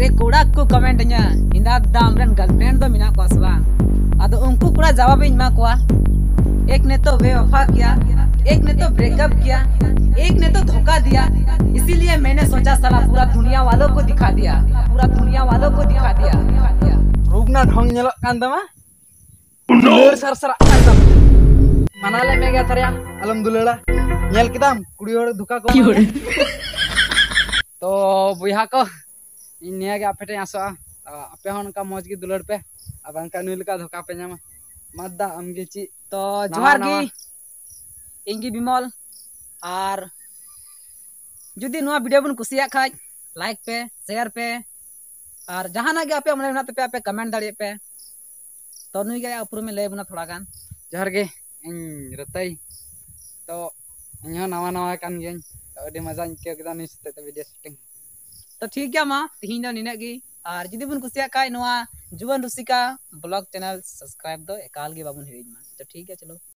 रे कोड़ा को comment nya इंदा दाम रन गर्लफ्रेंड तो मिना को असवा अदो उनको कोड़ा जवाब इन मा कोआ एक ने तो बेवफा किया एक ने तो ब्रेकअप किया एक ने तो धोखा दिया इसीलिए मैंने सोचा साला पूरा दुनिया वालों को दिखा दिया पूरा दुनिया वालों को दिखा दिया रूपना ढंग duler sar sar kan tam mana le mega tharya alam dulera nyel kitam kudi hor dhuka ko तो बुहा को इन नियागे आपेटे आसा आपे हाँ हन का मौज की दुलड़ पे अब अंका नुल का धोखा पे मद्दा ची तो जोहार की इंगी बिमल और जुदी नुआ वीडियो बन कुछ खाज लाइक पे शेयर पे और जहाँ गे आपे मने तो पे आपे कमेंट दाड़े पे। तो नुई गया उपरू में बना थोड़ा गान। जोहार के इन रतई। तो इन नवा नवा कान गेन तो अभी मज़ा आके तो तो वीडियो शूटिंग तो ठीक है, मा। तीन दो निने गी और जुदी बन कुसिया जुआन रसिका। ब्लॉग चैनल सब्सक्राइब दो। एकाल के बाबुन मा। तो ठीक है, चलो।